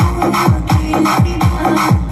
you, I can't let you